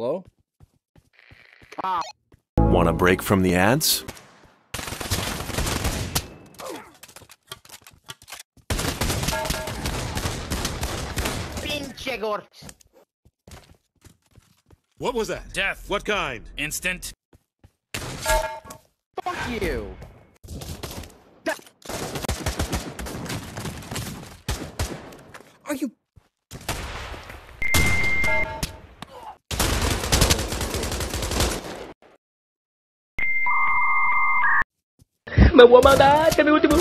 Hello? Want a break from the ads? Pinche gorks. What was that? Death. What kind? Instant. Fuck you! Are you... Me voy a matar, que último.